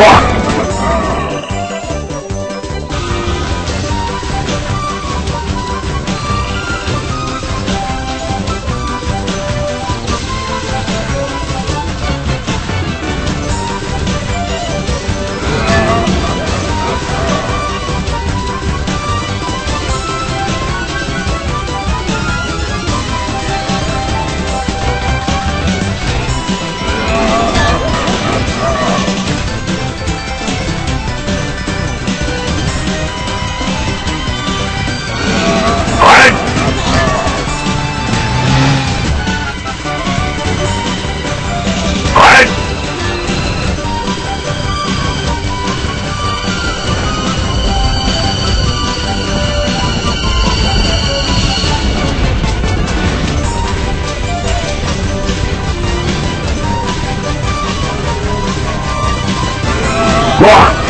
Fuck! Fuck!